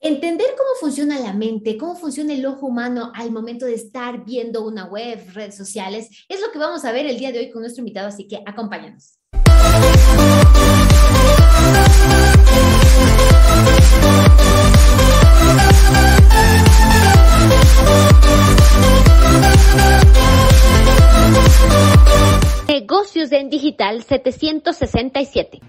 Entender cómo funciona la mente, cómo funciona el ojo humano al momento de estar viendo una web, redes sociales, es lo que vamos a ver el día de hoy con nuestro invitado, así que acompáñanos. Negocios en Digital 767.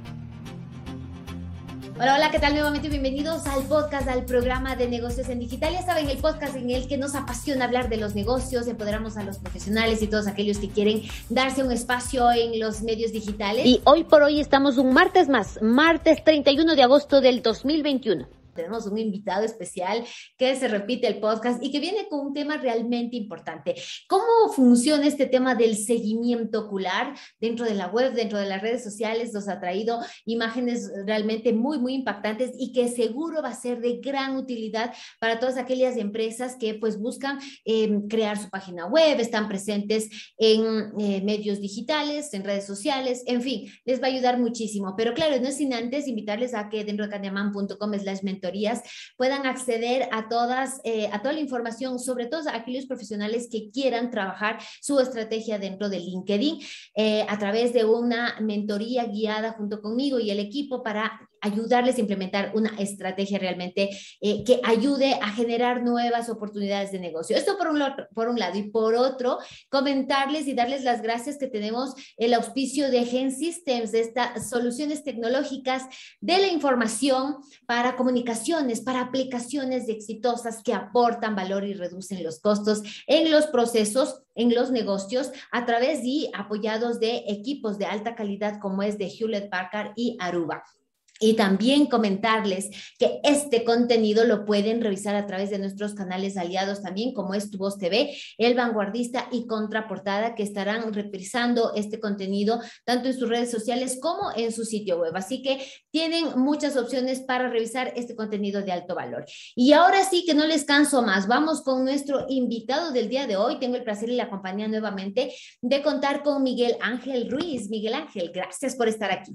Hola, hola, ¿qué tal? Nuevamente bienvenidos al podcast, al programa de negocios en digital. Ya saben, el podcast en el que nos apasiona hablar de los negocios, empoderamos a los profesionales y todos aquellos que quieren darse un espacio en los medios digitales. Y hoy por hoy estamos un martes más, martes 31 de agosto del 2021 tenemos un invitado especial que se repite el podcast y que viene con un tema realmente importante. ¿Cómo funciona este tema del seguimiento ocular dentro de la web, dentro de las redes sociales? Nos ha traído imágenes realmente muy, muy impactantes y que seguro va a ser de gran utilidad para todas aquellas empresas que pues buscan em, crear su página web, están presentes en eh, medios digitales, en redes sociales, en fin, les va a ayudar muchísimo. Pero claro, no sin antes invitarles a que dentro de candiaman.com slash mentor puedan acceder a todas, eh, a toda la información, sobre todo a aquellos profesionales que quieran trabajar su estrategia dentro de LinkedIn eh, a través de una mentoría guiada junto conmigo y el equipo para ayudarles a implementar una estrategia realmente eh, que ayude a generar nuevas oportunidades de negocio. Esto por un, por un lado. Y por otro, comentarles y darles las gracias que tenemos el auspicio de Gen Systems, de estas soluciones tecnológicas de la información para comunicaciones, para aplicaciones exitosas que aportan valor y reducen los costos en los procesos en los negocios a través y apoyados de equipos de alta calidad como es de Hewlett Packard y Aruba. Y también comentarles que este contenido lo pueden revisar a través de nuestros canales aliados también, como es Tu Voz TV, El Vanguardista y Contraportada, que estarán reprisando este contenido tanto en sus redes sociales como en su sitio web. Así que tienen muchas opciones para revisar este contenido de alto valor. Y ahora sí que no les canso más, vamos con nuestro invitado del día de hoy. Tengo el placer y la compañía nuevamente de contar con Miguel Ángel Ruiz. Miguel Ángel, gracias por estar aquí.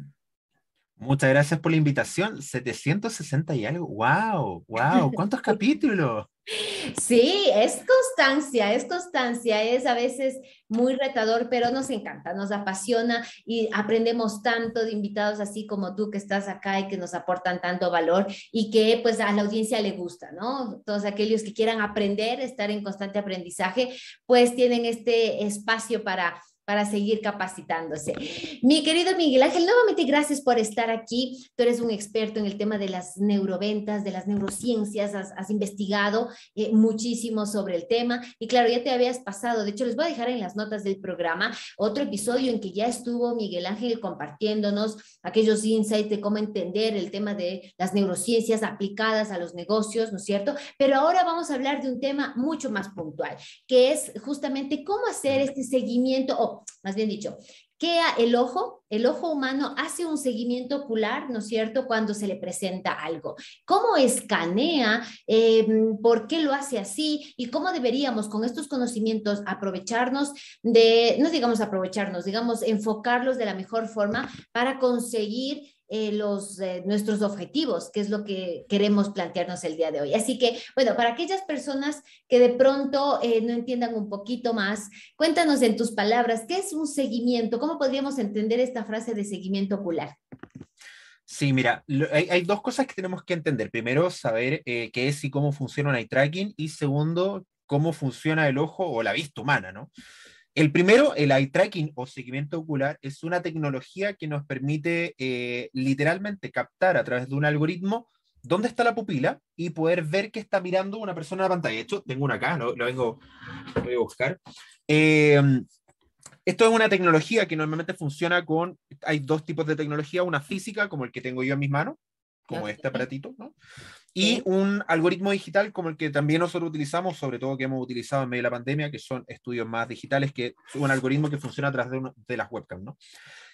Muchas gracias por la invitación. 760 y algo. ¡Wow! ¡Wow! ¿Cuántos capítulos? Sí, es constancia, es constancia, es a veces muy retador, pero nos encanta, nos apasiona y aprendemos tanto de invitados así como tú que estás acá y que nos aportan tanto valor y que pues a la audiencia le gusta, ¿no? Todos aquellos que quieran aprender, estar en constante aprendizaje, pues tienen este espacio para para seguir capacitándose. Mi querido Miguel Ángel, nuevamente gracias por estar aquí. Tú eres un experto en el tema de las neuroventas, de las neurociencias, has, investigado eh, muchísimo sobre el tema y claro, ya te habías pasado. De hecho, les voy a dejar en las notas del programa otro episodio en que ya estuvo Miguel Ángel compartiéndonos aquellos insights de cómo entender el tema de las neurociencias aplicadas a los negocios, ¿no es cierto? Pero ahora vamos a hablar de un tema mucho más puntual, que es justamente cómo hacer este seguimiento o más bien dicho, que el ojo, el ojo humano hace un seguimiento ocular, ¿no es cierto?, cuando se le presenta algo. ¿Cómo escanea? Em, ¿Por qué lo hace así? ¿Y cómo deberíamos con estos conocimientos aprovecharnos de, no digamos aprovecharnos, digamos enfocarlos de la mejor forma para conseguir eh, los, eh, nuestros objetivos, que es lo que queremos plantearnos el día de hoy. Así que, bueno, para aquellas personas que de pronto eh, no entiendan un poquito más, cuéntanos en tus palabras, ¿qué es un seguimiento? ¿Cómo podríamos entender esta frase de seguimiento ocular? Sí, mira, hay, dos cosas que tenemos que entender. Primero, saber qué es y cómo funciona un eye tracking y segundo, cómo funciona el ojo o la vista humana, ¿no? El primero, el eye tracking o seguimiento ocular, es una tecnología que nos permite eh, literalmente captar a través de un algoritmo dónde está la pupila y poder ver qué está mirando una persona en la pantalla. De hecho, tengo una acá, lo, vengo, voy a buscar. Em, esto es una tecnología que normalmente funciona con, hay dos tipos de tecnología, una física, como el que tengo yo en mis manos, como este aparatito, ¿no? Y un algoritmo digital como el que también nosotros utilizamos, sobre todo que hemos utilizado en medio de la pandemia, que son estudios más digitales, que es un algoritmo que funciona a través de, de las webcams, ¿no?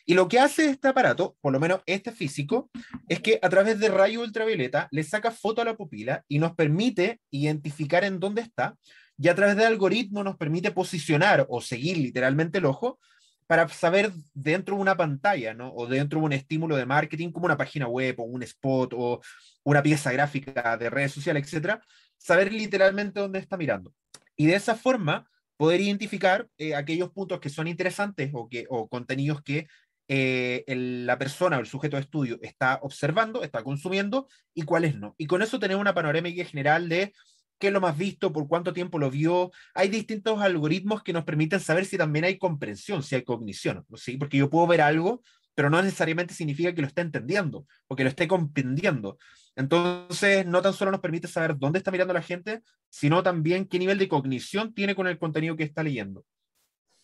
Y lo que hace este aparato, por lo menos este físico, es que a través de rayo ultravioleta le saca foto a la pupila y nos permite identificar en dónde está, y a través del algoritmo nos permite posicionar o seguir literalmente el ojo para saber dentro de una pantalla, ¿no? O dentro de un estímulo de marketing, como una página web o un spot o una pieza gráfica de redes sociales, etcétera, saber literalmente dónde está mirando. Y de esa forma, poder identificar eh, aquellos puntos que son interesantes o, que, o contenidos que eh, la persona o el sujeto de estudio está observando, está consumiendo y cuáles no. Y con eso tenemos una panorámica general de qué es lo más visto, por cuánto tiempo lo vio. Hay distintos algoritmos que nos permiten saber si también hay comprensión, si hay cognición, ¿sí? Porque yo puedo ver algo, pero no necesariamente significa que lo esté entendiendo o que lo esté comprendiendo. Entonces, no tan solo nos permite saber dónde está mirando la gente, sino también qué nivel de cognición tiene con el contenido que está leyendo.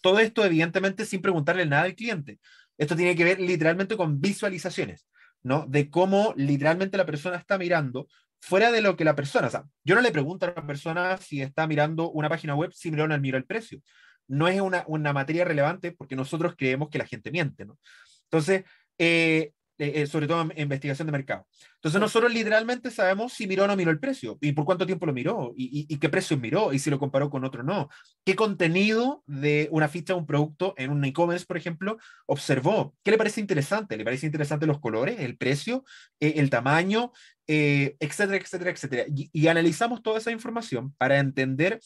Todo esto, evidentemente, sin preguntarle nada al cliente. Esto tiene que ver literalmente con visualizaciones, ¿no? De cómo literalmente la persona está mirando, fuera de lo que la persona, o sea, yo no le pregunto a la persona si está mirando una página web si miró o no mira el precio. No es una, una, materia relevante porque nosotros creemos que la gente miente, ¿no? Entonces, eh, eh, eh, sobre todo en investigación de mercado. Entonces nosotros literalmente sabemos si miró o no miró el precio y por cuánto tiempo lo miró y, y, qué precio miró y si lo comparó con otro no. ¿Qué contenido de una ficha o un producto en un e-commerce, por ejemplo, observó? ¿Qué le parece interesante? ¿Le parece interesante los colores, el precio, eh, el tamaño, etcétera, etcétera, etcétera? Y, y analizamos toda esa información para entender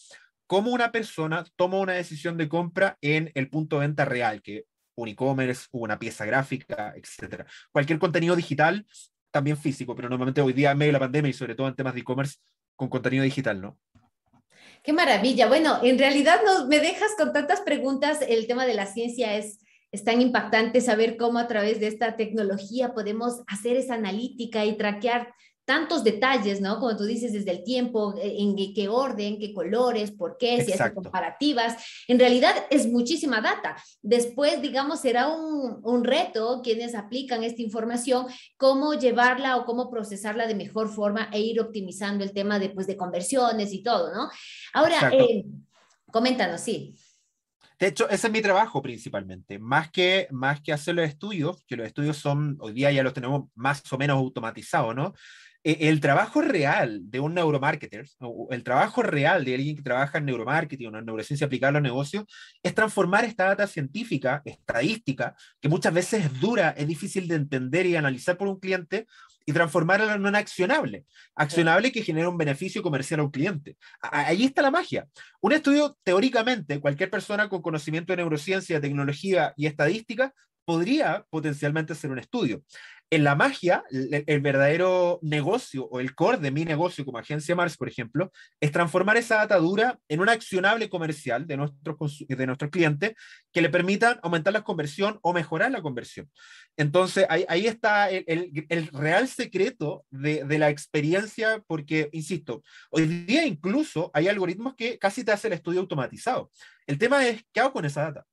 cómo una persona toma una decisión de compra en el punto de venta real, que un e-commerce, una pieza gráfica, etcétera. Cualquier contenido digital, también físico, pero normalmente hoy día en medio de la pandemia y sobre todo en temas de e-commerce, con contenido digital, ¿no? Qué maravilla. Bueno, en realidad nos, me dejas con tantas preguntas. El tema de la ciencia es, es tan impactante saber cómo a través de esta tecnología podemos hacer esa analítica y traquear tantos detalles, ¿no? Como tú dices, desde el tiempo, eh, en qué orden, qué colores, por qué, si hace comparativas. En realidad es muchísima data. Después, digamos, será un, un, reto quienes aplican esta información, cómo llevarla o cómo procesarla de mejor forma e ir optimizando el tema de, pues, de conversiones y todo, ¿no? Ahora, eh, coméntanos, sí. De hecho, ese es mi trabajo principalmente, más que, más que hacer los estudios, que los estudios son, hoy día ya los tenemos más o menos automatizados, ¿no? E, el trabajo real de un neuromarketer, el trabajo real de alguien que trabaja en neuromarketing o en neurociencia aplicada a los negocios, es transformar esta data científica, estadística, que muchas veces es dura, es difícil de entender y analizar por un cliente, y transformarla en una accionable, accionable que genera un beneficio comercial a un cliente. Ahí está la magia. Un estudio, teóricamente, cualquier persona con conocimiento de neurociencia, tecnología y estadística podría potencialmente hacer un estudio en la magia, el, verdadero negocio o el core de mi negocio como agencia Mars, por ejemplo, es transformar esa atadura en un accionable comercial de nuestros de nuestros clientes que le permitan aumentar la conversión o mejorar la conversión. Entonces, ahí, ahí está el, el, real secreto de, de, la experiencia, porque, insisto, hoy día incluso hay algoritmos que casi te hacen el estudio automatizado. El tema es, ¿qué hago con esa data?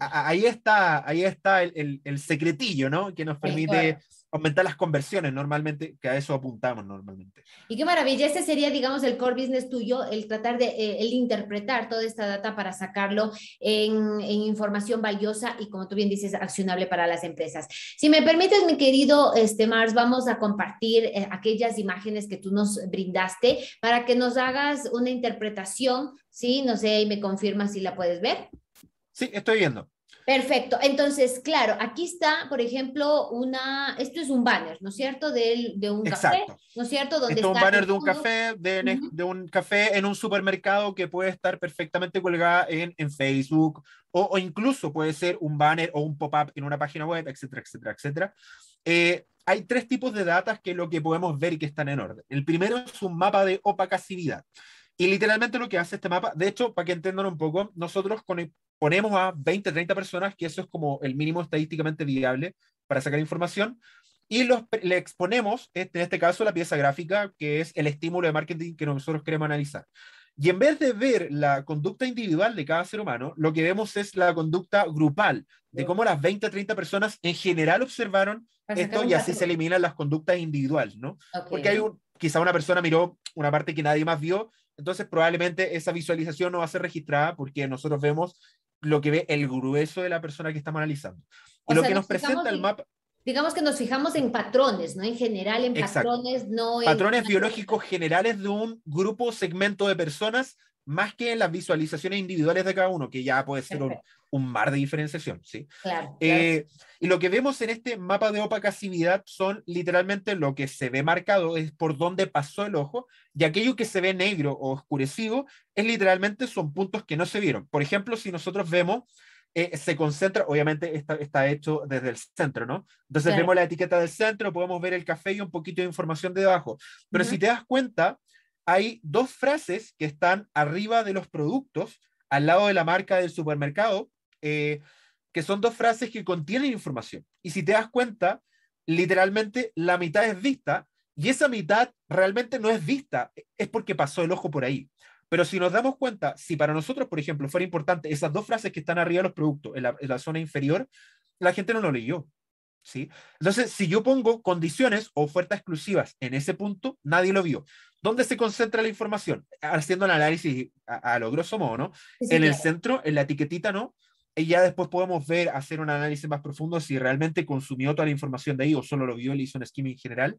Ahí está, ahí está el, el, secretillo, ¿no? Que nos permite aumentar las conversiones normalmente, que a eso apuntamos normalmente. Y qué maravilla, ese sería, digamos, el core business tuyo, el tratar de, eh, el interpretar toda esta data para sacarlo en, en, información valiosa y, como tú bien dices, accionable para las empresas. Si me permites, mi querido este, Mars, vamos a compartir eh, aquellas imágenes que tú nos brindaste para que nos hagas una interpretación, ¿sí? No sé, y me confirmas si la puedes ver. Sí, estoy viendo. Perfecto. Entonces, claro, aquí está, por ejemplo, una, esto es un banner, ¿no es cierto? De, de un café, ¿no es cierto? Donde es un banner de un café, de, de, un café en un supermercado que puede estar perfectamente colgada en, en Facebook o, o, incluso puede ser un banner o un pop-up en una página web, etcétera, etcétera, etcétera. Eh, hay tres tipos de datos que es lo que podemos ver y que están en orden. El primero es un mapa de opacacidad. Y literalmente lo que hace este mapa, de hecho, para que entiendan un poco, nosotros ponemos a 20, 30 personas, que eso es como el mínimo estadísticamente viable para sacar información, y los, le exponemos, este, en este caso, la pieza gráfica, que es el estímulo de marketing que nosotros queremos analizar. Y en vez de ver la conducta individual de cada ser humano, lo que vemos es la conducta grupal, de cómo las 20, 30 personas en general observaron esto y así se eliminan las conductas individuales, ¿no? Porque hay un, quizá una persona miró una parte que nadie más vio entonces probablemente esa visualización no va a ser registrada porque nosotros vemos lo que ve el grueso de la persona que estamos analizando. Y lo que nos, presenta el mapa... Digamos que nos fijamos en patrones, ¿no? En general, en patrones, no en... Patrones biológicos generales de un grupo, segmento de personas más que en las visualizaciones individuales de cada uno, que ya puede ser un, un, mar de diferenciación, ¿sí? Claro, eh, y lo que vemos en este mapa de opacacidad son literalmente lo que se ve marcado, es por dónde pasó el ojo, y aquello que se ve negro o oscurecido es literalmente son puntos que no se vieron. Por ejemplo, si nosotros vemos eh, se concentra, obviamente está, está, hecho desde el centro, ¿no? Entonces claro. vemos la etiqueta del centro, podemos ver el café y un poquito de información de debajo. Pero uh -huh. si te das cuenta, hay dos frases que están arriba de los productos, al lado de la marca del supermercado, eh, que son dos frases que contienen información. Y si te das cuenta, literalmente la mitad es vista y esa mitad realmente no es vista, es porque pasó el ojo por ahí. Pero si nos damos cuenta, si para nosotros, por ejemplo, fuera importante esas dos frases que están arriba de los productos, en la, en la zona inferior, la gente no lo leyó. ¿Sí? Entonces, si yo pongo condiciones o ofertas exclusivas en ese punto, nadie lo vio. ¿Dónde se concentra la información? Haciendo el análisis a, a lo grosso modo, ¿no? Sí, en el centro, en la etiquetita, ¿no? Y ya después podemos ver, hacer un análisis más profundo si realmente consumió toda la información de ahí o solo lo vio y le hizo un skimming general.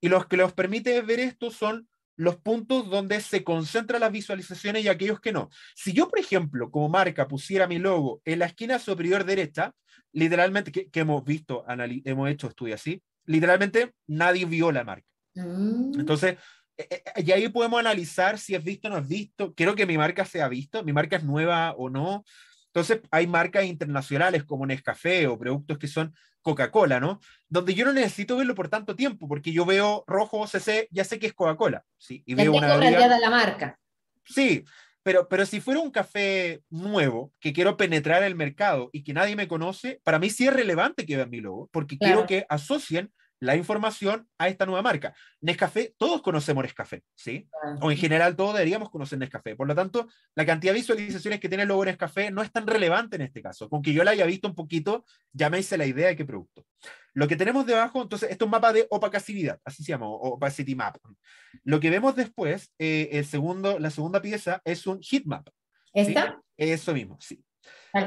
Y los que los permite ver esto son los puntos donde se concentran las visualizaciones y aquellos que no. Si yo, por ejemplo, como marca pusiera mi logo en la esquina superior derecha, literalmente, que, que hemos visto, hemos hecho estudios así, literalmente nadie vio la marca. Mm. Entonces, eh, y ahí podemos analizar si es visto o no es visto. Quiero que mi marca sea visto, mi marca es nueva o no. Entonces, hay marcas internacionales como Nescafé o productos que son Coca-Cola, ¿no? Donde yo no necesito verlo por tanto tiempo, porque yo veo rojo CC, ya sé que es Coca-Cola, ¿sí? Y veo una bebida... la marca. Sí, pero, pero si fuera un café nuevo que quiero penetrar el mercado y que nadie me conoce, para mí sí es relevante que vean mi logo, porque claro. quiero que asocien la información a esta nueva marca. Nescafé, todos conocemos Nescafé, ¿sí? O en general todos deberíamos conocer Nescafé. Por lo tanto, la cantidad de visualizaciones que tiene el logo Nescafé no es tan relevante en este caso. Con que yo la haya visto un poquito, ya me hice la idea de qué producto. Lo que tenemos debajo, entonces, esto es un mapa de opacidad, así se llama, opacity map. Lo que vemos después, eh, el segundo, la segunda pieza, es un heat map. ¿Esta? ¿sí? Eso mismo, sí.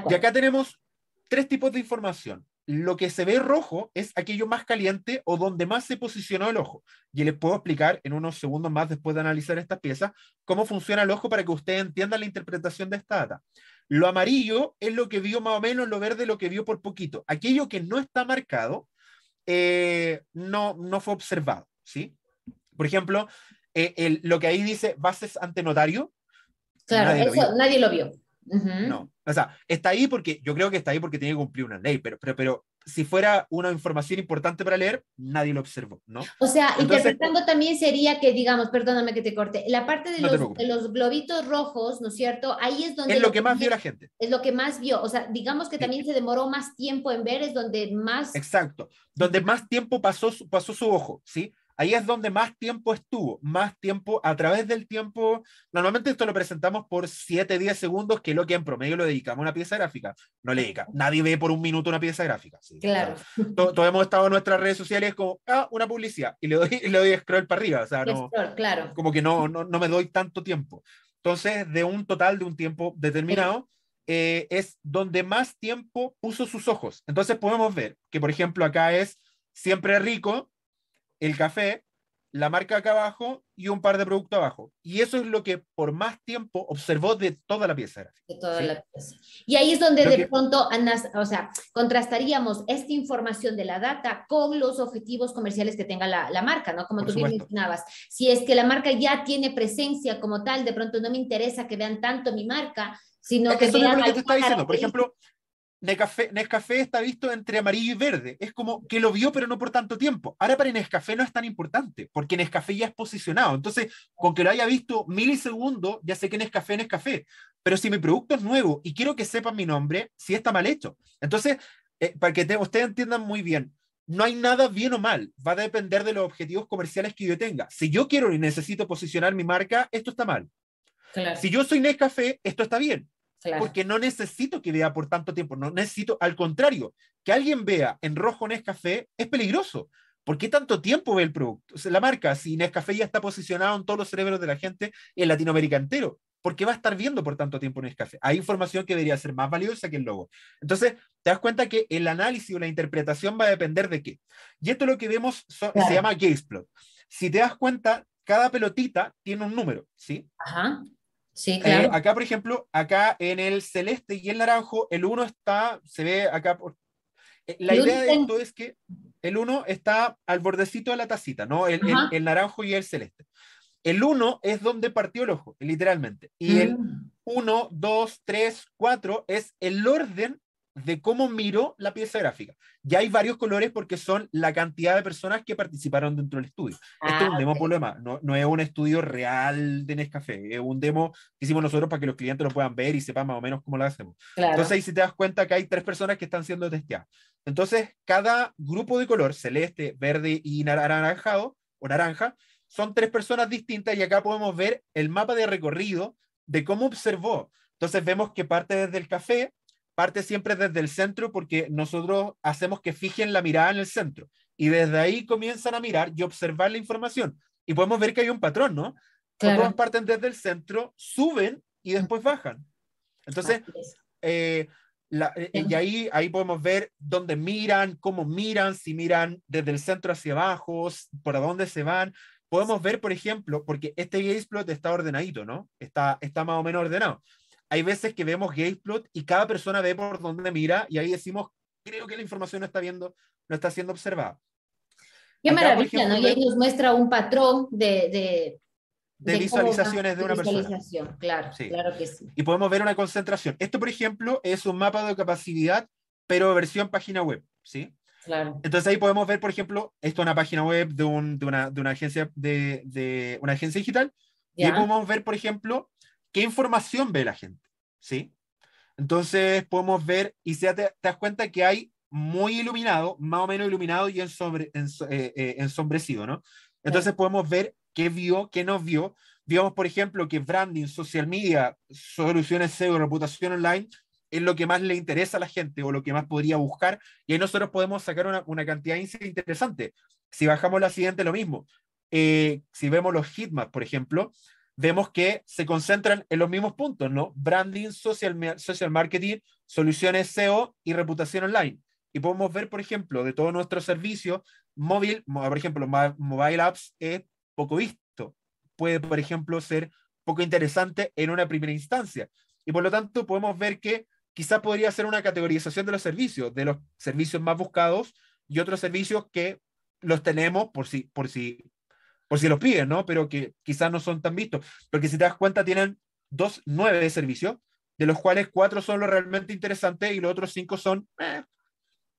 Y acá tenemos tres tipos de información lo que se ve rojo es aquello más caliente o donde más se posicionó el ojo. Y les puedo explicar en unos segundos más después de analizar estas piezas cómo funciona el ojo para que ustedes entiendan la interpretación de esta data. Lo amarillo es lo que vio más o menos, lo verde lo que vio por poquito. Aquello que no está marcado eh, no, no fue observado. ¿sí? Por ejemplo, eh, el, lo que ahí dice bases ante notario. Claro, nadie eso lo nadie lo vio. Uh -huh. No, o sea, está ahí porque yo creo que está ahí porque tiene que cumplir una ley, pero, pero, pero si fuera una información importante para leer, nadie lo observó, ¿no? O sea, Entonces, interpretando también sería que, digamos, perdóname que te corte, la parte de, no los, de los, globitos rojos, ¿no es cierto? Ahí es donde... Es lo que más vio la gente. Es lo que más vio, o sea, digamos que también sí. se demoró más tiempo en ver, es donde más... Exacto, donde más tiempo pasó, pasó su ojo, ¿sí? Ahí es donde más tiempo estuvo, más tiempo a través del tiempo. Normalmente esto lo presentamos por 7, 10 segundos, que es lo que en promedio lo dedicamos a una pieza gráfica. No le dedica. Nadie ve por un minuto una pieza gráfica. ¿sí? Claro. Todos, todo hemos estado en nuestras redes sociales como, ah, una publicidad, y le doy, y le doy scroll para arriba. O sea, no, scroll, claro. como que no, no, no, me doy tanto tiempo. Entonces, de un total de un tiempo determinado, eh, es donde más tiempo puso sus ojos. Entonces podemos ver que, por ejemplo, acá es siempre rico, el café, la marca acá abajo y un par de productos abajo. Y eso es lo que por más tiempo observó de toda la pieza. De toda ¿sí? la pieza. Y ahí es donde lo de que... pronto, o sea, contrastaríamos esta información de la data con los objetivos comerciales que tenga la, la marca, ¿no? Como por tú bien mencionabas. Si es que la marca ya tiene presencia como tal, de pronto no me interesa que vean tanto mi marca, sino que eso vean... Es lo que te está diciendo. Por ejemplo, Nescafé, Nescafé está visto entre amarillo y verde. Es como que lo vio, pero no por tanto tiempo. Ahora para Nescafé no es tan importante, porque Nescafé ya es posicionado. Entonces, con que lo haya visto milisegundos, ya sé que Nescafé es Nescafé. Pero si mi producto es nuevo y quiero que sepan mi nombre, sí está mal hecho. Entonces, eh, para que te, ustedes entiendan muy bien, no hay nada bien o mal. Va a depender de los objetivos comerciales que yo tenga. Si yo quiero y necesito posicionar mi marca, esto está mal. Claro. Si yo soy Nescafé, esto está bien. Claro. Porque no necesito que vea por tanto tiempo, no necesito, al contrario, que alguien vea en rojo Nescafé es peligroso. ¿Por qué tanto tiempo ve el producto? O sea, la marca, si Nescafé ya está posicionado en todos los cerebros de la gente en Latinoamérica entero, ¿por qué va a estar viendo por tanto tiempo Nescafé? Hay información que debería ser más valiosa que el logo. Entonces, te das cuenta que el análisis o la interpretación va a depender de qué. Y esto lo que vemos claro. se llama gaze plot. Si te das cuenta, cada pelotita tiene un número, ¿sí? Ajá Sí, claro. acá, por ejemplo, acá en el celeste y el naranjo, el 1 está, se ve acá por... La idea de esto es que el 1 está al bordecito de la tacita, ¿no? El, el, naranjo y el celeste. El 1 es donde partió el ojo, literalmente. Y el 1, 2, 3, 4 es el orden de cómo miró la pieza gráfica. Ya hay varios colores porque son la cantidad de personas que participaron dentro del estudio. Esto es un ah, demo problema, no, no es un estudio real de Nescafé, es un demo que hicimos nosotros para que los clientes lo puedan ver y sepan más o menos cómo lo hacemos. Entonces ahí si te das cuenta que hay tres personas que están siendo testeadas. Entonces, cada grupo de color, celeste, verde y naranjado o naranja, son tres personas distintas y acá podemos ver el mapa de recorrido de cómo observó. Entonces vemos que parte desde el café, parte siempre desde el centro porque nosotros hacemos que fijen la mirada en el centro y desde ahí comienzan a mirar y observar la información. Y podemos ver que hay un patrón, ¿no? Todos parten desde el centro, suben y después bajan. Entonces, eh, eh, y ahí, ahí podemos ver dónde miran, cómo miran, si miran desde el centro hacia abajo, por dónde se van. Podemos ver, por ejemplo, porque este gaze plot está ordenadito, ¿no? Está, está más o menos ordenado hay veces que vemos plot y cada persona ve por dónde mira y ahí decimos, creo que la información no está viendo, no está siendo observada. Qué maravilla, ¿no? Y ahí nos muestra un patrón de, de, visualizaciones de una persona. Claro, claro que sí. Y podemos ver una concentración. Esto, por ejemplo, es un mapa de capacidad, pero versión página web, ¿sí? Claro. Entonces ahí podemos ver, por ejemplo, esto es una página web de, un, de, una, de una, agencia de, de, una agencia digital. Y ahí podemos ver, por ejemplo, qué información ve la gente, ¿sí? Entonces podemos ver y se te, das cuenta que hay muy iluminado, más o menos iluminado y ensombre, eh, eh, ensombrecido, ¿no? Entonces podemos ver qué vio, qué no vio. Vimos, por ejemplo, que branding, social media, soluciones SEO, reputación online, es lo que más le interesa a la gente o lo que más podría buscar. Y ahí nosotros podemos sacar una, una cantidad interesante. Si bajamos la siguiente, lo mismo. Eh, si vemos los hitmaps, por ejemplo, vemos que se concentran en los mismos puntos, ¿no? Branding, social, social marketing, soluciones SEO y reputación online. Y podemos ver, por ejemplo, de todos nuestros servicios, móvil, por ejemplo, mobile apps es poco visto. Puede, por ejemplo, ser poco interesante en una primera instancia. Y por lo tanto, podemos ver que quizás podría ser una categorización de los servicios, de los servicios más buscados y otros servicios que los tenemos por si, por si por si los piden, ¿no? Pero que quizás no son tan vistos. Porque si te das cuenta, tienen dos, nueve de servicio, de los cuales cuatro son los realmente interesantes y los otros cinco son... Eh.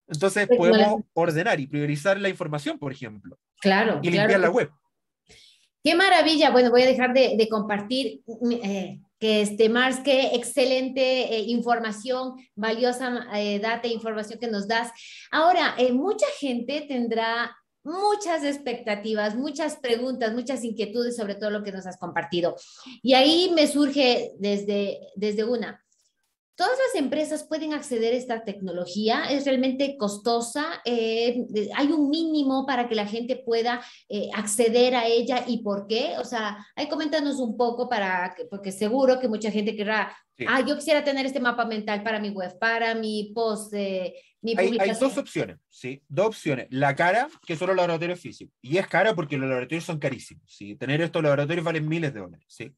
Entonces podemos ordenar y priorizar la información, por ejemplo. Claro. Y limpiar la web. Qué maravilla. Bueno, voy a dejar de, compartir. Eh, que este Mars, qué excelente eh, información, valiosa data e información que nos das. Ahora, mucha gente tendrá muchas expectativas, muchas preguntas, muchas inquietudes sobre todo lo que nos has compartido. Y ahí me surge desde, desde una, ¿Todas las empresas pueden acceder a esta tecnología? ¿Es realmente costosa? Eh, ¿Hay un mínimo para que la gente pueda eh, acceder a ella y por qué? O sea, ahí coméntanos un poco para que, porque seguro que mucha gente querrá, ah, yo quisiera tener este mapa mental para mi web, para mi post, eh, mi hay, hay, dos opciones, ¿sí? Dos opciones. La cara, que son los laboratorios físicos. Y es cara porque los laboratorios son carísimos, ¿sí? Tener estos laboratorios valen miles de dólares, ¿sí?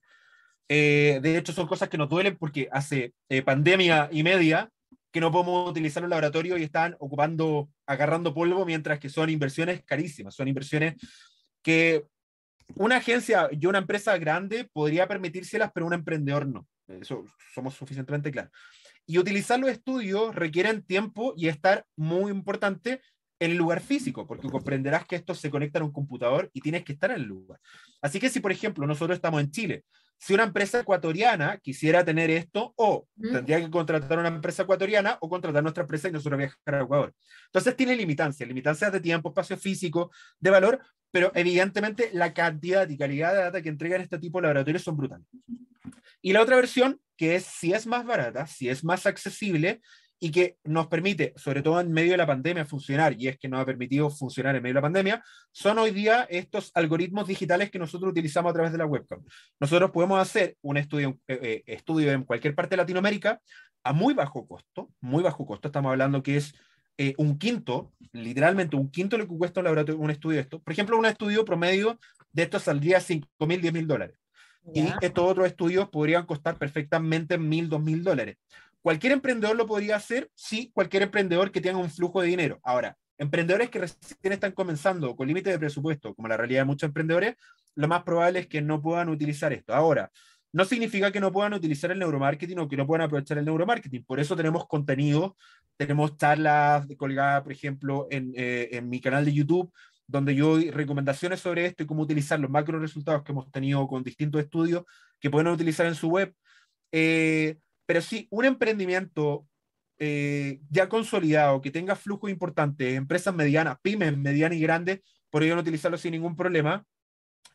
Eh, de hecho, son cosas que nos duelen porque hace eh, pandemia y media que no podemos utilizar los laboratorios y están ocupando, agarrando polvo, mientras que son inversiones carísimas, son inversiones que una agencia y una empresa grande podría permitírselas, pero un emprendedor no. Eso somos suficientemente claros. Y utilizar los estudios requieren tiempo y estar muy importante en el lugar físico, porque comprenderás que estos se conectan a un computador y tienes que estar en el lugar. Así que si, por ejemplo, nosotros estamos en Chile, si una empresa ecuatoriana quisiera tener esto, o tendría que contratar una empresa ecuatoriana o contratar nuestra empresa y nosotros viajar a Ecuador. Entonces tiene limitancias, limitancias de tiempo, espacio físico, de valor, pero evidentemente la cantidad y calidad de data que entregan este tipo de laboratorios son brutales. Y la otra versión, que es si es más barata, si es más accesible, y que nos permite, sobre todo en medio de la pandemia, funcionar, y es que nos ha permitido funcionar en medio de la pandemia, son hoy día estos algoritmos digitales que nosotros utilizamos a través de la webcam. Nosotros podemos hacer un estudio, eh, eh, estudio en cualquier parte de Latinoamérica a muy bajo costo, muy bajo costo, estamos hablando que es eh, un quinto, literalmente un quinto lo que cuesta un, laboratorio, un estudio de esto. Por ejemplo, un estudio promedio de esto saldría 5 mil, 10 mil dólares. Y estos otros estudios podrían costar perfectamente mil, dos mil dólares. ¿Cualquier emprendedor lo podría hacer? Sí, cualquier emprendedor que tenga un flujo de dinero. Ahora, emprendedores que recién están comenzando con límite de presupuesto, como la realidad de muchos emprendedores, lo más probable es que no puedan utilizar esto. Ahora, no significa que no puedan utilizar el neuromarketing o que no puedan aprovechar el neuromarketing. Por eso tenemos contenido, tenemos charlas colgadas, por ejemplo, en, eh, en mi canal de YouTube, donde yo doy recomendaciones sobre esto y cómo utilizar los macro resultados que hemos tenido con distintos estudios que pueden utilizar en su web. Eh, pero sí, un emprendimiento eh, ya consolidado, que tenga flujo importante, empresas medianas, pymes medianas y grandes, podrían utilizarlo sin ningún problema.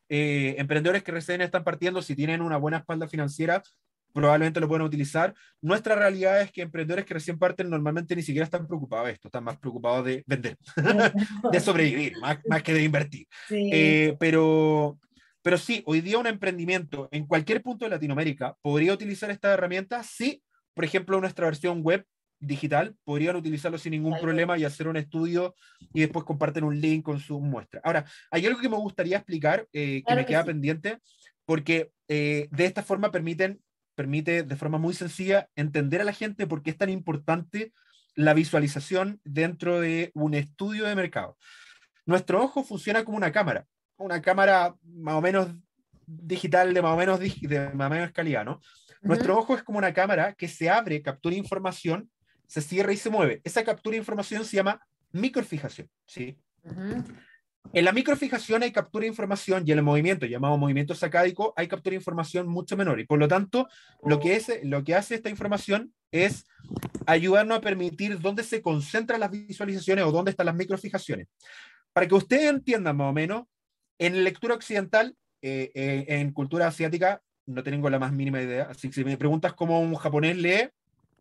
Eh, emprendedores que recién están partiendo, si tienen una buena espalda financiera, probablemente lo pueden utilizar. Nuestra realidad es que emprendedores que recién parten normalmente ni siquiera están preocupados de esto, están más preocupados de vender, de sobrevivir, más, más, que de invertir. Eh, pero, pero sí, hoy día un emprendimiento en cualquier punto de Latinoamérica podría utilizar esta herramienta si, por ejemplo, nuestra versión web digital, podrían utilizarlo sin ningún problema y hacer un estudio y después comparten un link con su muestra. Ahora, hay algo que me gustaría explicar eh, que me queda pendiente, porque eh, de esta forma permiten, permite de forma muy sencilla entender a la gente por qué es tan importante la visualización dentro de un estudio de mercado. Nuestro ojo funciona como una cámara, una cámara más o menos digital de más o menos, de más o menos calidad, ¿no? Nuestro ojo es como una cámara que se abre, captura información se cierra y se mueve. Esa captura de información se llama microfijación. ¿sí? En la microfijación hay captura de información y en el movimiento llamado movimiento sacádico hay captura de información mucho menor. Y por lo tanto, lo que, es, lo que hace esta información es ayudarnos a permitir dónde se concentran las visualizaciones o dónde están las microfijaciones. Para que ustedes entiendan más o menos, en lectura occidental, eh, eh, en cultura asiática, no tengo la más mínima idea. Así que si me preguntas cómo un japonés lee,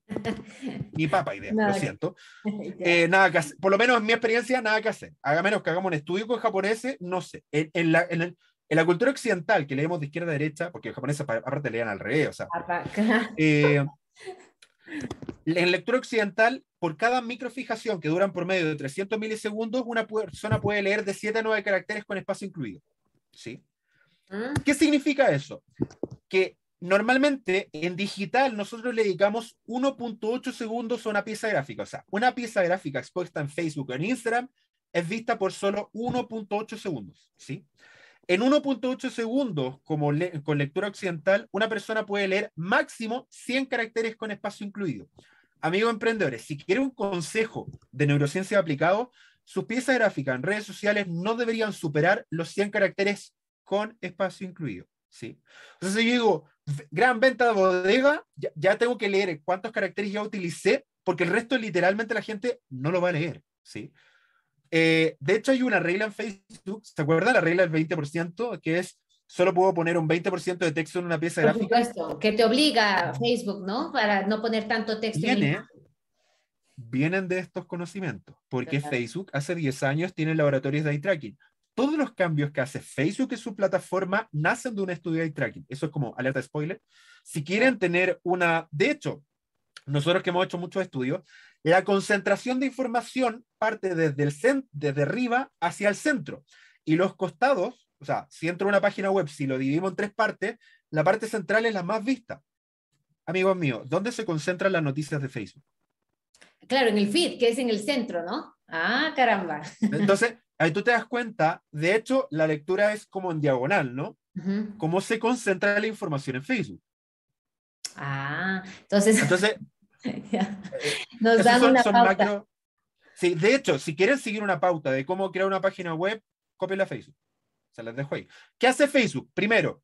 ni papa idea, lo siento. Eh, nada que por lo menos en mi experiencia, nada que hacer. Haga menos que hagamos un estudio con japoneses, no sé. En, la, en, la, cultura occidental, que leemos de izquierda a derecha, porque los japoneses aparte leían al revés, o sea. Eh, en lectura occidental, por cada microfijación que duran por medio de 300 milisegundos, una persona puede leer de 7 a 9 caracteres con espacio incluido. ¿Sí? Mm. ¿Qué significa eso? Que normalmente en digital nosotros le dedicamos 1.8 segundos a una pieza gráfica. O sea, una pieza gráfica expuesta en Facebook o en Instagram es vista por solo 1.8 segundos. ¿sí? En 1.8 segundos, como con lectura occidental, una persona puede leer máximo 100 caracteres con espacio incluido. Amigos emprendedores, si quieren un consejo de neurociencia aplicado, sus piezas gráficas en redes sociales no deberían superar los 100 caracteres con espacio incluido. ¿sí? Entonces yo digo, gran venta de bodega, ya, tengo que leer cuántos caracteres ya utilicé, porque el resto literalmente la gente no lo va a leer, ¿sí? Eh, de hecho, hay una regla en Facebook, ¿se acuerda? La regla del 20%, que es solo puedo poner un 20% de texto en una pieza Por gráfica. Supuesto, que te obliga Facebook, ¿no? Para no poner tanto texto. Viene, vienen de estos conocimientos, porque Facebook hace 10 años tiene laboratorios de eye tracking todos los cambios que hace Facebook en su plataforma nacen de un estudio de tracking. Eso es como alerta spoiler. Si quieren tener una, de hecho, nosotros que hemos hecho muchos estudios, la concentración de información parte desde el desde arriba hacia el centro y los costados, o sea, si entro a una página web, si lo dividimos en tres partes, la parte central es la más vista. Amigos míos, ¿dónde se concentran las noticias de Facebook? Claro, en el feed, que es en el centro, ¿no? Ah, caramba. Entonces, ahí tú te das cuenta, de hecho, la lectura es como en diagonal, ¿no? Cómo se concentra la información en Facebook. Ah, entonces. Entonces. Eh, Nos dan una pauta. Sí, de hecho, si quieren seguir una pauta de cómo crear una página web, cópienla a Facebook. Se las dejo ahí. ¿Qué hace Facebook? Primero,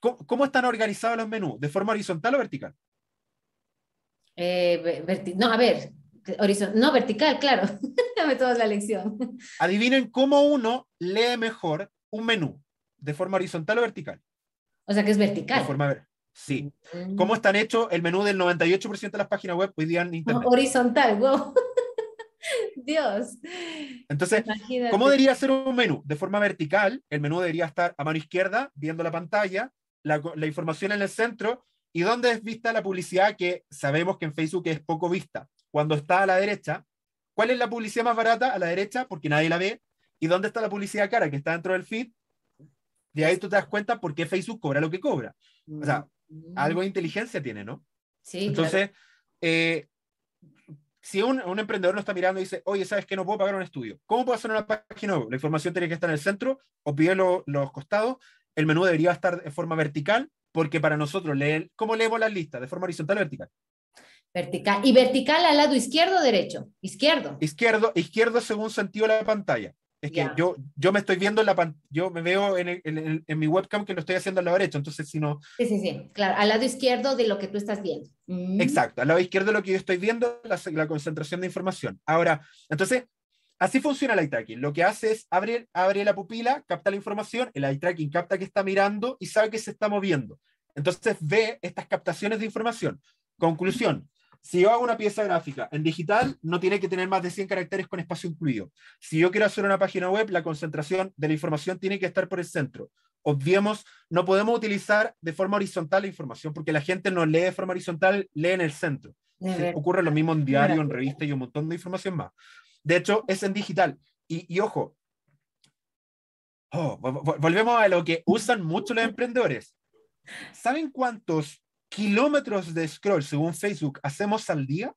¿cómo, están organizados los menús? ¿De forma horizontal o vertical? Eh, no, a ver, no, vertical, claro. Dame toda la lección. Adivinen cómo uno lee mejor un menú, de forma horizontal o vertical. O sea que es vertical. De forma Sí. Mm. ¿Cómo están hechos el menú del 98% de las páginas web hoy día en Internet? horizontal, wow. Dios. Entonces, ¿cómo debería ser un menú? De forma vertical, el menú debería estar a mano izquierda, viendo la pantalla, la, la información en el centro, y dónde es vista la publicidad que sabemos que en Facebook es poco vista cuando está a la derecha, ¿cuál es la publicidad más barata? A la derecha, porque nadie la ve. ¿Y dónde está la publicidad cara que está dentro del feed? De ahí tú te das cuenta por qué Facebook cobra lo que cobra. O sea. Algo de inteligencia tiene, ¿no? Sí, Entonces, eh, si un, un emprendedor no está mirando y dice, oye, ¿sabes qué? No puedo pagar un estudio. ¿Cómo puedo hacer una página web? La información tiene que estar en el centro o pide lo- los costados. El menú debería estar de forma vertical, porque para nosotros, leer, ¿cómo leemos las listas? ¿De forma horizontal o vertical? Vertical. ¿Y vertical al lado izquierdo o derecho? Izquierdo. Izquierdo, izquierdo según sentido de la pantalla. Es que yo, yo me estoy viendo en la pan- yo me veo en, el- en el- en mi webcam que lo estoy haciendo al lado derecho, entonces si no, Sí, sí, sí. Claro, al lado izquierdo de lo que tú estás viendo. Mm. Exacto, al lado izquierdo lo que yo estoy viendo, la, la concentración de información. Ahora, entonces, así funciona el eye tracking. Lo que hace es abre, abre la pupila, capta la información, el eye tracking capta que está mirando y sabe que se está moviendo. Entonces ve estas captaciones de información. Conclusión. Si yo hago una pieza gráfica en digital, no tiene que tener más de 100 caracteres con espacio incluido. Si yo quiero hacer una página web, la concentración de la información tiene que estar por el centro. Obviemos, no podemos utilizar de forma horizontal la información porque la gente no lee de forma horizontal, lee en el centro. Ocurre lo mismo en diario, en revista y un montón de información más. De hecho, es en digital. Y, y ojo, oh, vo- vo- volvemos a lo que usan mucho los emprendedores. ¿Saben cuántos kilómetros de scroll, según Facebook, hacemos al día?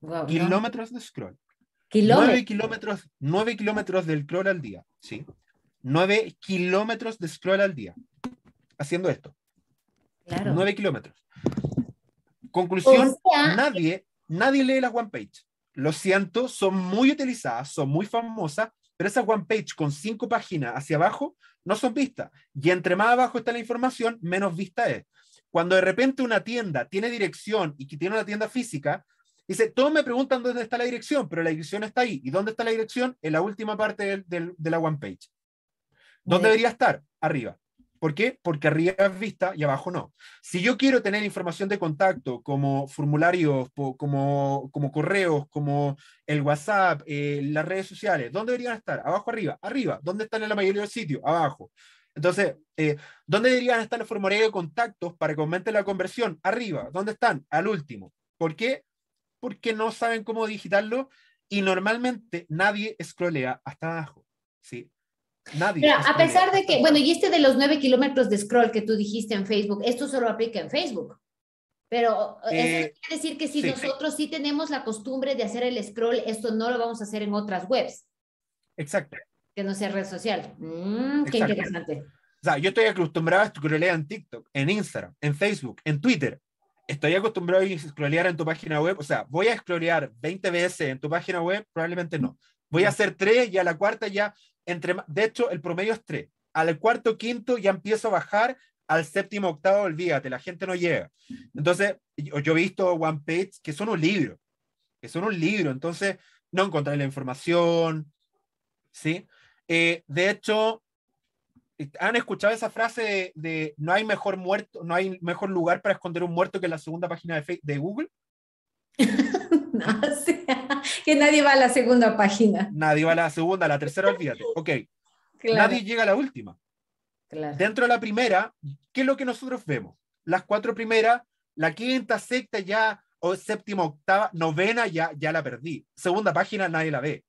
¿no? Kilómetros de scroll. Kilómetros. 9 kilómetros, 9 kilómetros del scroll al día. Sí. 9 kilómetros de scroll al día. Haciendo esto. Claro. 9 kilómetros. Conclusión, O sea- nadie, nadie lee las one page. Lo siento, son muy utilizadas, son muy famosas, pero esas one page con cinco páginas hacia abajo no son vistas. Y entre más abajo está la información, menos vista es. Cuando de repente una tienda tiene dirección y que tiene una tienda física, dice, todos me preguntan dónde está la dirección, pero la dirección está ahí. ¿Y dónde está la dirección? En la última parte del- del- de la one page. ¿Dónde debería estar? Arriba. ¿Por qué? Porque arriba es vista y abajo no. Si yo quiero tener información de contacto como formularios, como correos, como el WhatsApp, eh, las redes sociales, ¿dónde deberían estar? ¿Abajo arriba? Arriba. ¿Dónde están en la mayoría de los sitios? Abajo. Entonces, eh, ¿dónde deberían estar los formularios de contactos para que aumente la conversión? Arriba. ¿Dónde están? Al último. ¿Por qué? Porque no saben cómo digitarlo y normalmente nadie scrollea hasta abajo. ¿sí? Nadie. Pero a pesar de que, bueno, y este de los nueve kilómetros de scroll que tú dijiste en Facebook, esto solo aplica en Facebook. Pero eso Eh, quiere decir que si sí. nosotros sí tenemos la costumbre de hacer el scroll, esto no lo vamos a hacer en otras webs, Exacto. Que no sea red social. Mm, qué interesante. O sea, yo estoy acostumbrado a scrollear en TikTok, en Instagram, en Facebook, en Twitter. Estoy acostumbrado a scrollear en tu página web. O sea, voy a scrollear 20 veces en tu página web, probablemente no. Voy a hacer tres y a la cuarta ya, entre, de hecho, el promedio es tres. Al cuarto, quinto ya empiezo a bajar, al séptimo, octavo, olvídate, la gente no llega. Entonces, yo, yo he visto one page que son un libro, que son un libro, entonces no encontrar la información, ¿sí? Eh, de hecho, ¿Han escuchado esa frase de, de no hay mejor muerto, no hay mejor lugar para esconder un muerto que la segunda página de, Google? No, o sea, que nadie va a la segunda página. Nadie va a la segunda, a la tercera, olvídate. Ok, Claro, nadie llega a la última. claro. Dentro de la primera, ¿qué es lo que nosotros vemos? Las cuatro primeras, la quinta, sexta ya, o séptima, octava, novena ya, ya la perdí. Segunda página nadie la ve.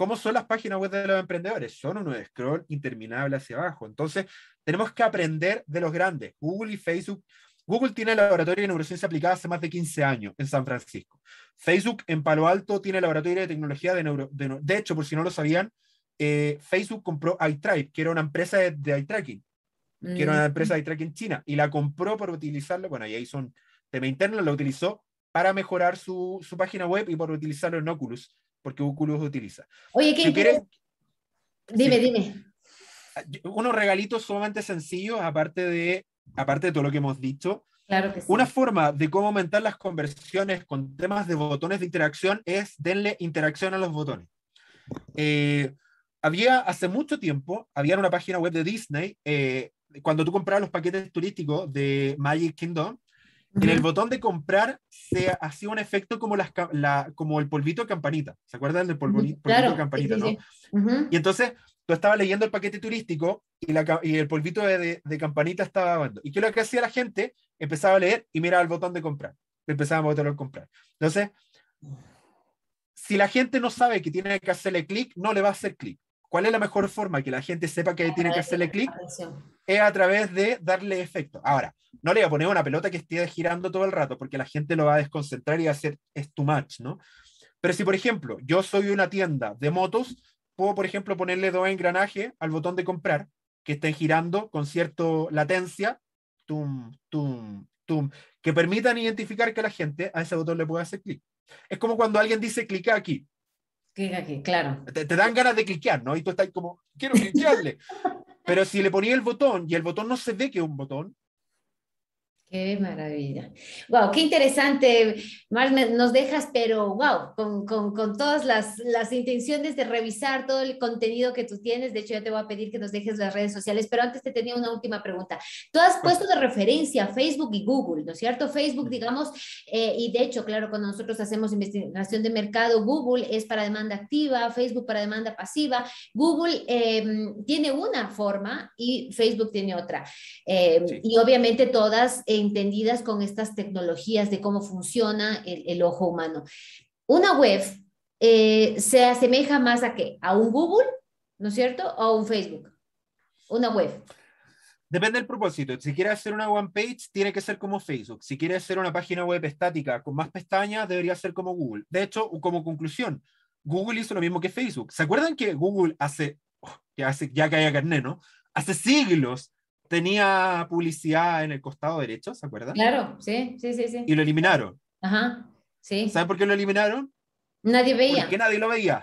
¿Cómo son las páginas web de los emprendedores? Son unos scroll interminable hacia abajo. Entonces, tenemos que aprender de los grandes. Google y Facebook. Google tiene laboratorio de neurociencia aplicada hace más de 15 años en San Francisco. Facebook en Palo Alto tiene laboratorio de tecnología de neuro. De, de hecho, por si no lo sabían, eh, Facebook compró iTribe, que era una empresa de, de eye tracking, que era una Mm, empresa de eye tracking china, y la compró por utilizarlo. Bueno, y ahí son tema interno, la utilizó para mejorar su, su página web y por utilizarlo en Oculus, porque Oculus utiliza. Oye, ¿qué Si quieres, Dime, sí. dime. unos regalitos sumamente sencillos, aparte de, aparte de todo lo que hemos dicho. Claro que sí. Una forma de cómo aumentar las conversiones con temas de botones de interacción es denle interacción a los botones. Eh, había hace mucho tiempo, había una página web de Disney, eh, cuando tú comprabas los paquetes turísticos de Magic Kingdom, en el botón de comprar se hacía un efecto como, las, la, como el polvito de campanita. ¿Se acuerdan del polvo- polvito Claro, de campanita? sí. Y entonces tú estabas leyendo el paquete turístico y, la, y el polvito de, de- de campanita estaba dando. ¿Y qué es lo que hacía la gente? Empezaba a leer y miraba el botón de comprar. Empezaba a botar el comprar. Entonces, si la gente no sabe que tiene que hacerle clic, no le va a hacer clic. ¿Cuál es la mejor forma que la gente sepa que tiene que hacerle clic? Es a través de darle efecto. Ahora, no le voy a poner una pelota que esté girando todo el rato porque la gente lo va a desconcentrar y va a hacer es too much, ¿no? Pero si, por ejemplo, yo soy una tienda de motos, puedo, por ejemplo, ponerle dos engranajes al botón de comprar que estén girando con cierta latencia, tum, tum, tum, que permitan identificar que la gente a ese botón le puede hacer clic. Es como cuando alguien dice clica aquí. Clic claro. Te, dan ganas de cliquear, ¿no? Y tú estás como, quiero cliquearle. Pero si le ponía el botón y el botón no se ve que es un botón, Qué maravilla. Wow, qué interesante. Mar, nos dejas, pero wow, con, con, con todas las, las, intenciones de revisar todo el contenido que tú tienes. De hecho, ya te voy a pedir que nos dejes las redes sociales, pero antes te tenía una última pregunta. Tú has puesto de referencia Facebook y Google, ¿no es cierto? Facebook, digamos, eh, y de hecho, claro, cuando nosotros hacemos investigación de mercado, Google es para demanda activa, Facebook para demanda pasiva. Google em, tiene una forma y Facebook tiene otra. Em, y obviamente todas entendidas con estas tecnologías de cómo funciona el, ojo humano. Una web eh, se asemeja más a qué? A un Google, ¿no es cierto? O a un Facebook. Una web. Depende del propósito. Si quieres hacer una one page, tiene que ser como Facebook. Si quieres hacer una página web estática con más pestañas, debería ser como Google. De hecho, como conclusión, Google hizo lo mismo que Facebook. ¿Se acuerdan que Google hace, oh, ya, hace, ya que haya carnet, ¿no? Hace siglos tenía publicidad en el costado derecho, ¿se acuerdan? Claro, sí, sí, sí, sí. Y lo eliminaron. Ajá, sí. ¿Saben por qué lo eliminaron? Nadie veía. Porque nadie lo veía.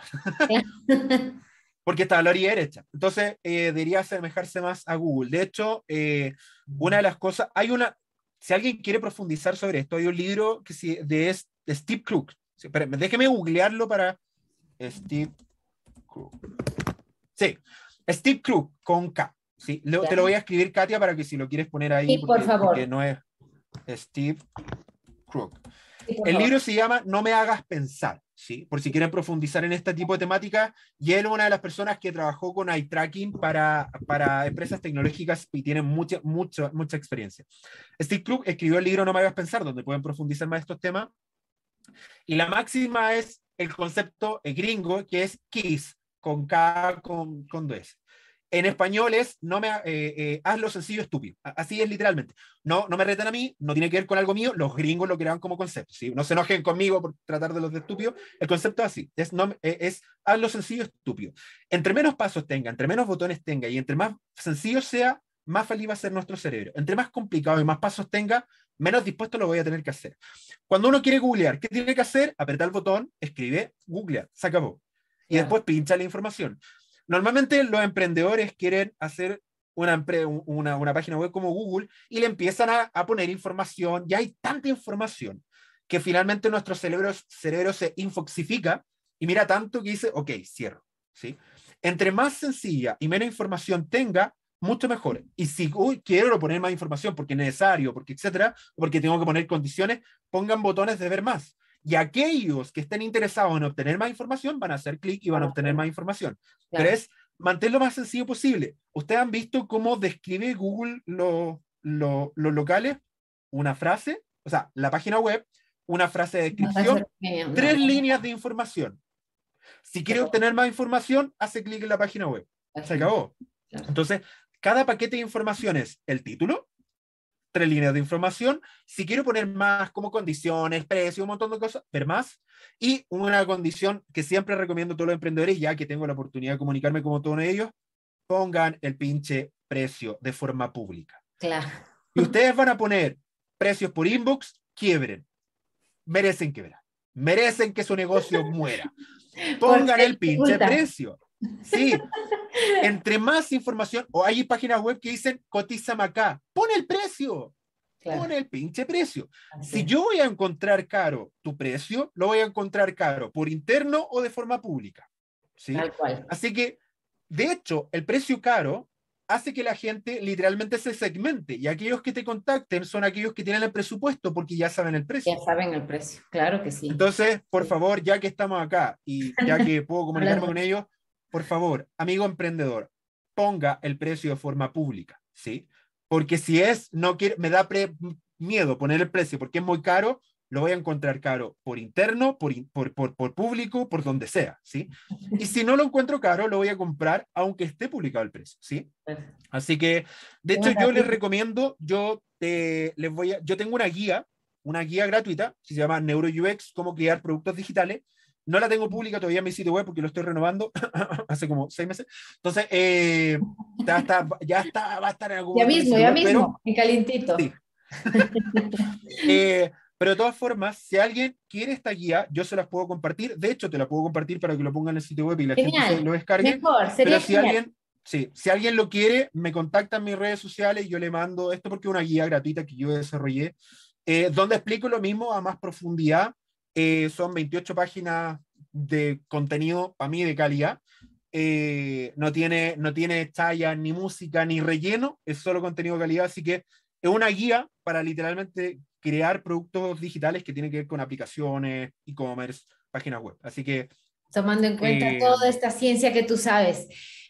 Porque estaba la orilla derecha. Entonces, eh, debería asemejarse más a Google. De hecho, eh, una de las cosas, hay una, si alguien quiere profundizar sobre esto, hay un libro que sí, de, de Steve Crook. déjeme googlearlo para Steve Crook. Sí, Steve Crook con K. Sí, te lo voy a escribir, Katia, para que si lo quieres poner ahí. Sí, por favor. Porque no es Steve Crook. el libro se llama No me hagas pensar, ¿sí? Por si quieren profundizar en este tipo de temática. Y él es una de las personas que trabajó con eye tracking para, para empresas tecnológicas y tiene mucha, mucha, mucha experiencia. Steve Crook escribió el libro No me hagas pensar, donde pueden profundizar más estos temas. Y la máxima es el concepto gringo, que es KISS, con K, con, con dos en español es, no me, eh, eh, hazlo sencillo, estúpido. Así es literalmente. No, no me reten a mí, no tiene que ver con algo mío, los gringos lo crearon como concepto. ¿sí? No se enojen conmigo por tratar de los de estúpido. El concepto es así, es, no, eh, es hazlo sencillo, estúpido. Entre menos pasos tenga, entre menos botones tenga y entre más sencillo sea, más feliz va a ser nuestro cerebro. Entre más complicado y más pasos tenga, menos dispuesto lo voy a tener que hacer. Cuando uno quiere googlear, ¿qué tiene que hacer? Apretar el botón, escribe, googlear, se acabó. Y después pincha la información. Normalmente los emprendedores quieren hacer una, una, página web como Google y le empiezan a, a, poner información. Ya hay tanta información que finalmente nuestro cerebro, cerebro se infoxifica y mira tanto que dice, ok, cierro. ¿sí? Entre más sencilla y menos información tenga, mucho mejor. Y si quiero poner más información porque es necesario, porque etcétera, porque tengo que poner condiciones, pongan botones de ver más. Y aquellos que estén interesados en obtener más información van a hacer clic y van a obtener más información. Tres, mantén lo más sencillo posible. ¿Ustedes han visto cómo describe Google los locales? Una frase, o sea, la página web, una frase de descripción, tres líneas de información. Si quiere obtener más información, hace clic en la página web. Se acabó. Entonces, cada paquete de información es el título, tres líneas de información. Si quiero poner más como condiciones, precio, un montón de cosas, ver más. Y una condición que siempre recomiendo a todos los emprendedores, ya que tengo la oportunidad de comunicarme como todos ellos, pongan el pinche precio de forma pública. Claro. Y ustedes van a poner precios por inbox, quiebren. Merecen quebrar. Merecen que su negocio muera. Pongan el pinche precio. Sí, entre más información, o hay páginas web que dicen cotízame acá, pone el precio, pone el pinche precio. Si yo voy a encontrar caro tu precio, lo voy a encontrar caro por interno o de forma pública. ¿sí? Así que, de hecho, el precio caro hace que la gente literalmente se segmente y aquellos que te contacten son aquellos que tienen el presupuesto porque ya saben el precio. Ya saben el precio, claro que sí. Entonces, por favor, ya que estamos acá y ya que puedo comunicarme con ellos, por favor, amigo emprendedor, ponga el precio de forma pública, ¿sí? Porque si es, no quiere, me da miedo poner el precio porque es muy caro, lo voy a encontrar caro por interno, por, por, por, público, por donde sea, ¿sí? Y si no lo encuentro caro, lo voy a comprar aunque esté publicado el precio, ¿sí? Así que, de hecho, yo les recomiendo, yo, te, les voy a, yo tengo una guía, una guía gratuita, que se llama NeuroUX, cómo crear productos digitales. No la tengo pública todavía en mi sitio web porque lo estoy renovando hace como seis meses. Entonces, eh, ya, está, ya está, va a estar en algún Ya mismo, ya mismo, en calientito. Sí. eh, pero de todas formas, si alguien quiere esta guía, yo se las puedo compartir. De hecho, te la puedo compartir para que lo pongan en el sitio web y la gente lo descargue. Mejor, sería pero si alguien, sí, si alguien lo quiere, me contacta en mis redes sociales y yo le mando esto porque es una guía gratuita que yo desarrollé, eh, donde explico lo mismo a más profundidad. Eh, son 28 páginas de contenido para mí de calidad. Eh, no, tiene, no tiene talla, ni música, ni relleno, es solo contenido de calidad, así que es una guía para literalmente crear productos digitales que tienen que ver con aplicaciones, e-commerce, páginas web. Así que... Tomando en cuenta eh, toda esta ciencia que tú sabes.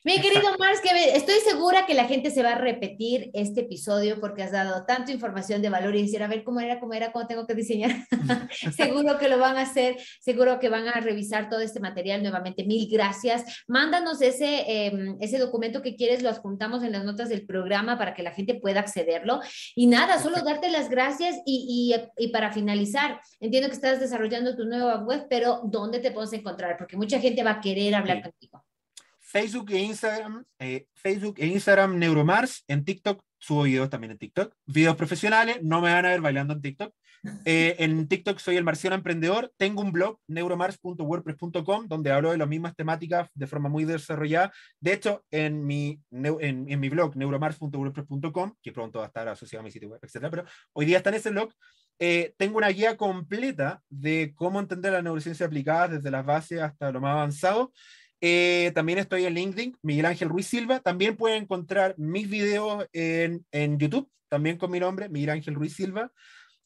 Mi querido Mars, que estoy segura que la gente se va a repetir este episodio porque has dado tanta información de valor y decir, a ver cómo era, cómo era, cómo tengo que diseñar. seguro que lo van a hacer, seguro que van a revisar todo este material nuevamente. Mil gracias. Mándanos ese, em, ese documento que quieres, lo adjuntamos en las notas del programa para que la gente pueda accederlo. Y nada, solo darte las gracias y, y, y para finalizar, entiendo que estás desarrollando tu nueva web, pero ¿dónde te puedes encontrar? Porque mucha gente va a querer hablar contigo. Facebook e Instagram, eh, Facebook e Instagram Neuromars, en TikTok subo videos también en TikTok, videos profesionales, no me van a ver bailando en TikTok. Eh, en TikTok soy el marciano emprendedor, tengo un blog neuromars.wordpress.com donde hablo de las mismas temáticas de forma muy desarrollada. De hecho, en mi, en, en mi blog neuromars.wordpress.com, que pronto va a estar asociado a mi sitio web, etc. Pero hoy día está en ese blog. Eh, tengo una guía completa de cómo entender la neurociencia aplicada desde las bases hasta lo más avanzado. Eh, también estoy en LinkedIn, Miguel Ángel Ruiz Silva. También pueden encontrar mis videos en, en YouTube, también con mi nombre, Miguel Ángel Ruiz Silva.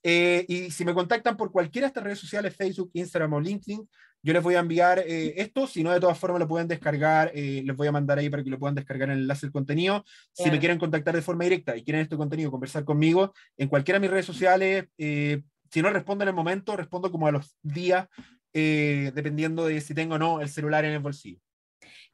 Eh, y si me contactan por cualquiera de estas redes sociales, Facebook, Instagram o LinkedIn, yo les voy a enviar eh, esto. Si no, de todas formas lo pueden descargar. les voy a mandar ahí para que lo puedan descargar en el enlace del contenido. Si me quieren contactar de forma directa y quieren este contenido, conversar conmigo en cualquiera de mis redes sociales. si no respondo en el momento, respondo como a los días eh, dependiendo de si tengo o no el celular en el bolsillo.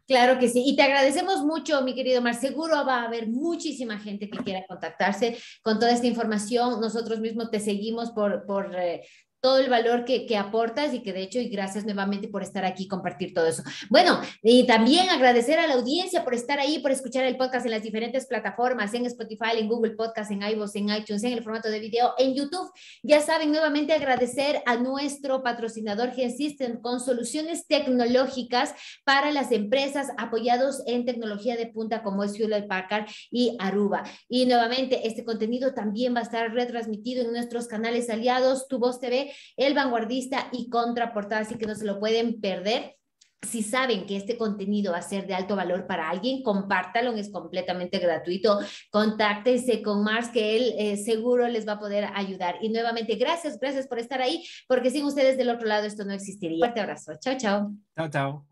Claro que sí. Y te agradecemos mucho, mi querido Mar. Seguro va a haber muchísima gente que quiera contactarse con toda esta información. Nosotros mismos te seguimos por, por eh, todo el valor que, que, aportas y que de hecho, y gracias nuevamente por estar aquí y compartir todo eso. Bueno, y también agradecer a la audiencia por estar ahí, por escuchar el podcast en las diferentes plataformas, en Spotify, en Google Podcast, en iVoox, en iTunes, en el formato de video, en YouTube. Ya saben, nuevamente agradecer a nuestro patrocinador Gen System con soluciones tecnológicas para las empresas apoyados en tecnología de punta como es Hewlett Packard y Aruba. Y nuevamente, este contenido también va a estar retransmitido en nuestros canales aliados, Tu Voz TV, el Vanguardista y Contraportada, así que no se lo pueden perder. Si saben que este contenido va a ser de alto valor para alguien, compártalo, es completamente gratuito. Contáctense con Mars, que él eh, seguro les va a poder ayudar. Y nuevamente, gracias, gracias por estar ahí, porque sin ustedes del otro lado esto no existiría. Fuerte abrazo. Chao, chao. Chao, chao.